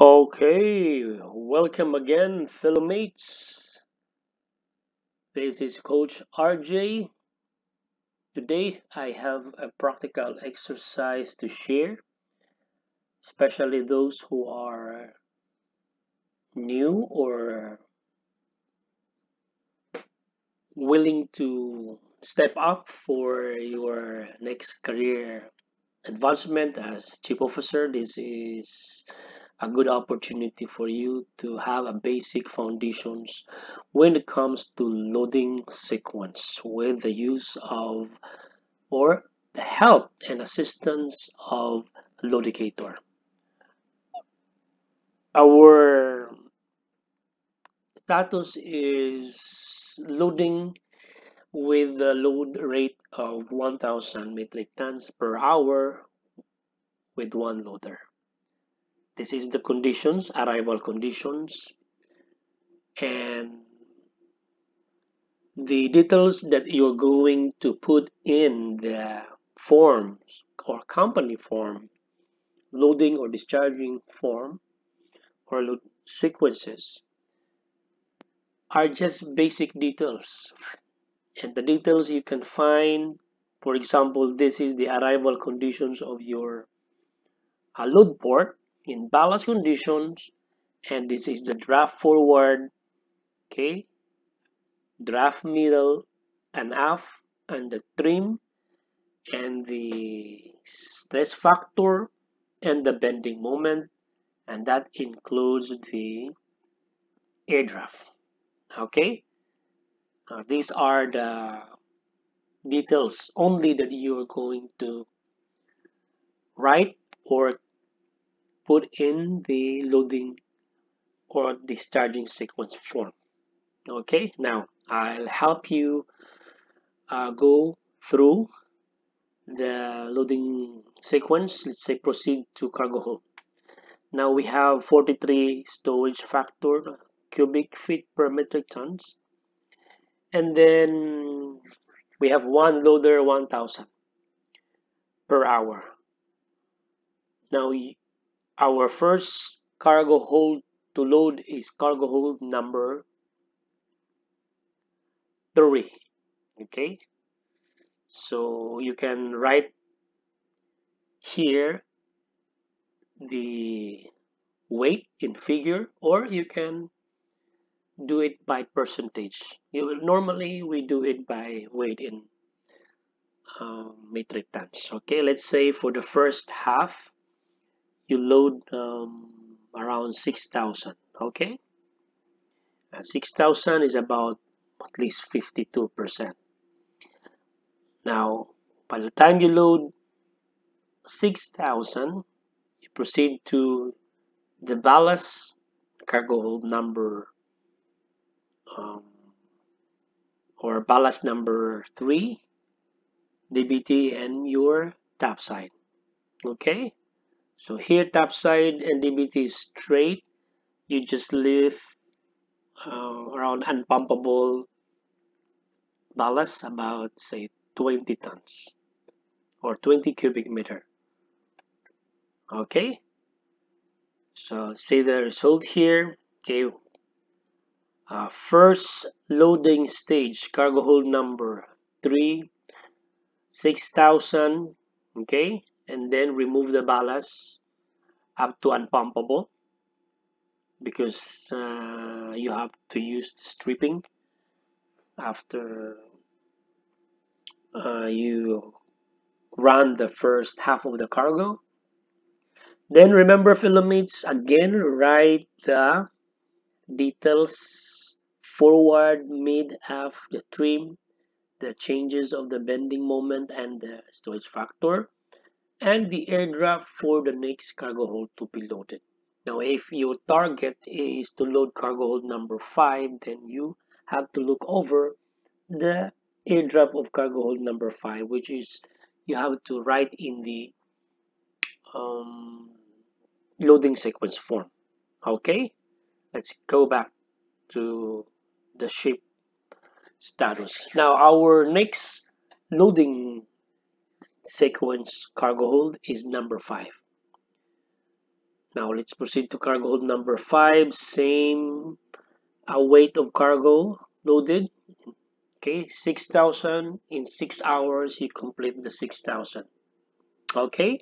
Okay, welcome again, fellow mates. This is Coach RJ. Today I have a practical exercise to share, especially those who are new or willing to step up for your next career advancement as chief officer. This is a good opportunity for you to have a basic foundations when it comes to loading sequence with the use of or the help and assistance of Loadicator. Our status is loading with the load rate of 1000 metric tons per hour with one loader. This is the conditions, arrival conditions, and the details that you're going to put in the forms or company form, loading or discharging form or load sequences are just basic details. And the details you can find, for example, this is the arrival conditions of your uh, load port in ballast conditions and this is the draft forward okay? Draft middle and aft and the trim and the stress factor and the bending moment and that includes the air draft okay these are the details only that you're going to write or put in the loading or discharging sequence form. Okay now I'll help you uh, go through the loading sequence. Let's say proceed to cargo hold. Now we have 43 storage factor cubic feet per metric tons. And then we have one loader 1000 per hour. Now our first cargo hold to load is cargo hold number 3 okay? So you can write here the weight in figure or you can do it by percentage. You normally we do it by weight in um, metric tons okay? Let's say for the first half you load um, around 6000 okay? And 6000 is about at least 52 percent. Now by the time you load 6000 you proceed to the ballast cargo hold number um, or ballast number 3 DBT and your topside okay so here topside and DBT is straight. You just leave uh, around unpumpable ballast about say 20 tons or 20 cubic meter. Okay? So see the result here? Okay. Uh, first loading stage cargo hold number 3 6000 okay and then remove the ballast up to unpumpable because uh, you have to use the stripping after uh, you run the first half of the cargo. Then remember filaments again write the details forward mid aft the trim the changes of the bending moment and the storage factor and the air draft for the next cargo hold to be loaded. Now, if your target is to load cargo hold number 5, then you have to look over the air draft of cargo hold number 5, which is you have to write in the um, loading sequence form. Okay, let's go back to the ship status. Now, our next loading sequence cargo hold is number 5 now let's proceed to cargo hold number five. Same a weight of cargo loaded. Okay 6000 in six hours you complete the 6000 okay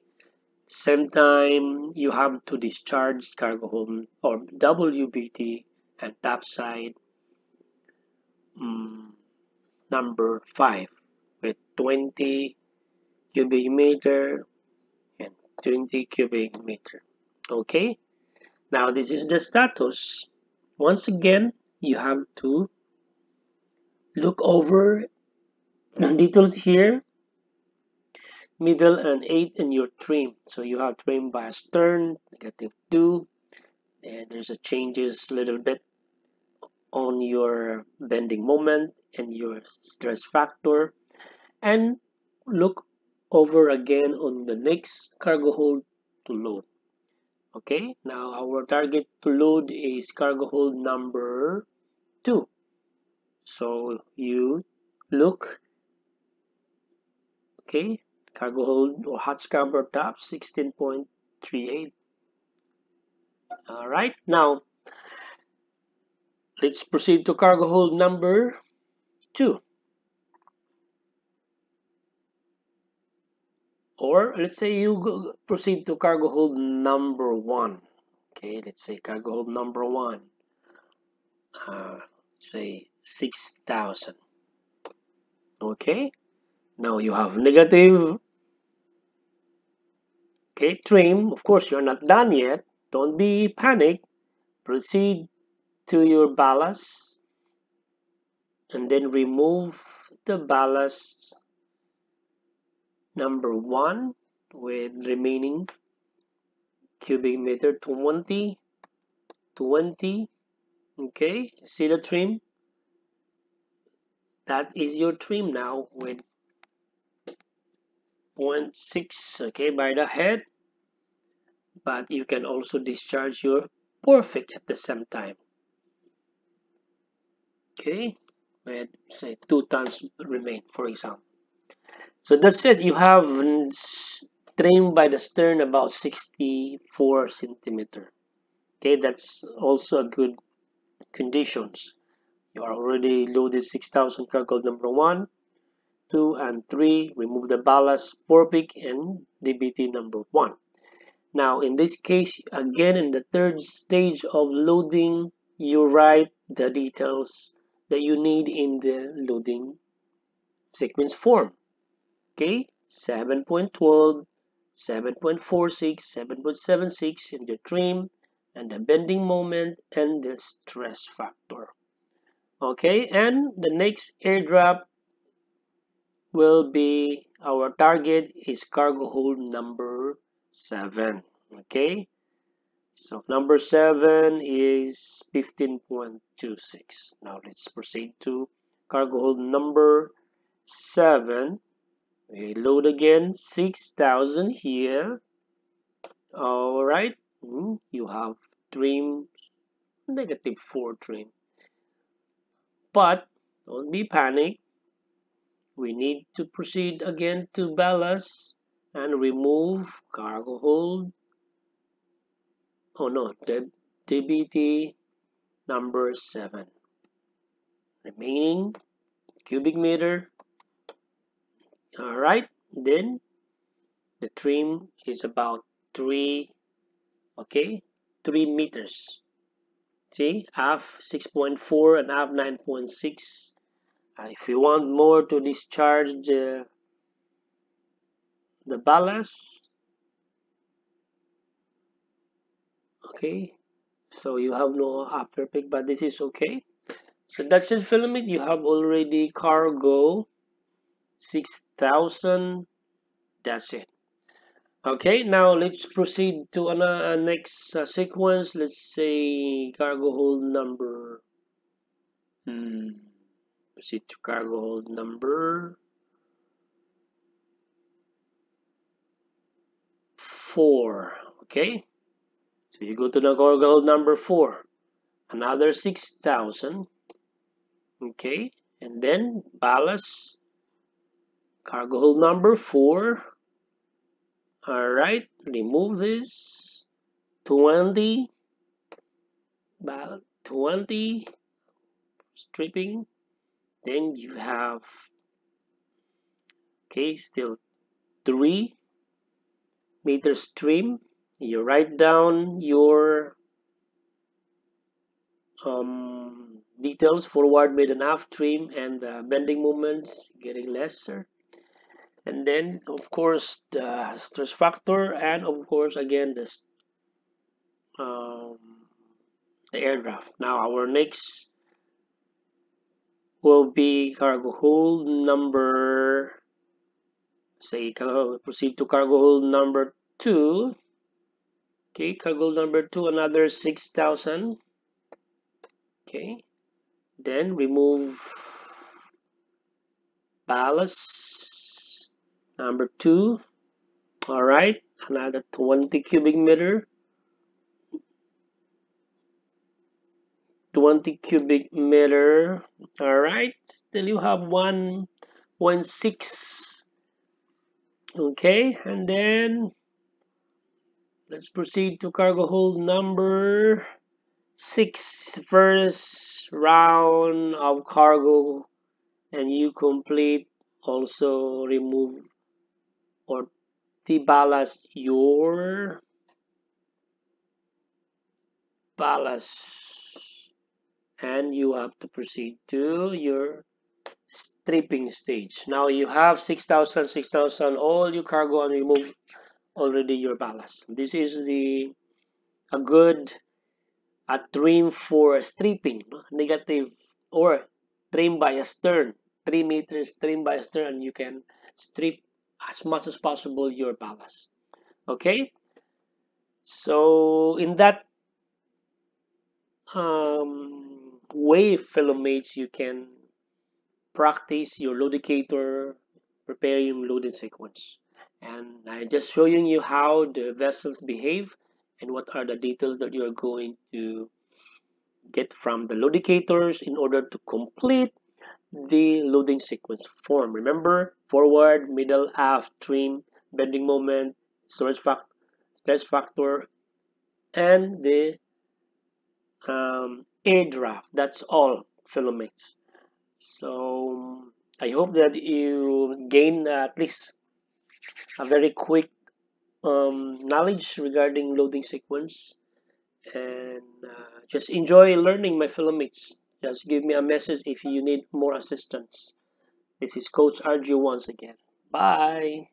same time you have to discharge cargo hold or WBT and topside um, number 5 with 20 cubic meter and 20 cubic meter. Okay? Now this is the status. Once again you have to look over the details here. Middle and 8 in your trim. So you have trim by stern negative 2 and there's a changes a little bit on your bending moment and your stress factor. And look over again on the next cargo hold to load. Okay now our target to load is cargo hold number 2 so you look okay cargo hold or hot scrubber top 16.38 all right now let's proceed to cargo hold number two or let's say you proceed to cargo hold number one. Okay let's say cargo hold number one. Uh, say 6000 okay. Now you have negative okay trim. Of course you're not done yet. Don't be panic. Proceed to your ballast. And then remove the ballast number one with remaining cubic meter 20 20 okay see the trim? That is your trim now with 0.6 okay by the head but you can also discharge your perfect at the same time okay with say two tons remain for example so that's it. You have trim by the stern about 64 centimeter. Okay that's also a good conditions. You are already loaded 6000 cargo number one 2 and 3 remove the ballast forepeak and DBT number 1 now in this case again in the third stage of loading you write the details that you need in the loading sequence form okay 7.12 7.46 7.76 in the trim and the bending moment and the stress factor. Okay and the next air draft will be our target is cargo hold number seven okay? So number seven is 15.26 now let's proceed to cargo hold number seven we load again 6000 here. All right. Hmm, you have trim negative 4 trim but don't be panic. We need to proceed again to ballast and remove cargo hold. Oh no the DBT number 7 remaining cubic meter all right then the trim is about 3 okay 3 meters. See F 6.4 and F 9.6 uh, if you want more to discharge the, the ballast okay so you have no after peak but this is okay. So that's it filament you have already cargo 6000 that's it. Okay now let's proceed to another next uh, sequence. Let's say cargo hold number. Hmm. Proceed to cargo hold number. Four. Okay. So you go to the cargo hold number four. Another 6000 okay. And then ballast cargo hold number four. All right remove this. 20 about 20 stripping. Then you have okay still 3 meter stream. You write down your um, details forward mid and aft trim and the bending moments getting lesser and then of course the stress factor and of course again this um, the air draft now our next will be cargo hold number say proceed to cargo hold number two. Okay cargo hold number two another 6000 okay. Then remove ballast number two. All right. Another 20 cubic meter. 20 cubic meter. All right. Then you have 1.6 okay. And then let's proceed to cargo hold number six. First round of cargo. And you complete also remove or deballast your ballast and you have to proceed to your stripping stage. Now you have 6000 6000 all your cargo and remove already your ballast this is the a good a trim for stripping, negative or trim by a stern, 3 meters trim by a stern, you can strip as much as possible your ballast. Okay, so in that um, way, fellow mates, you can practice your loadicator, preparing loading sequence. And I'm just showing you how the vessels behave and what are the details that you are going to get from the loadicators in order to complete the loading sequence form. Remember, forward, middle, aft, trim, bending moment, storage fact, stress factor, and the um, air draft. That's all, filaments. So I hope that you gain at least a very quick um, knowledge regarding loading sequence and uh, just enjoy learning my mates just give me a message if you need more assistance. This is coach RJ once again. Bye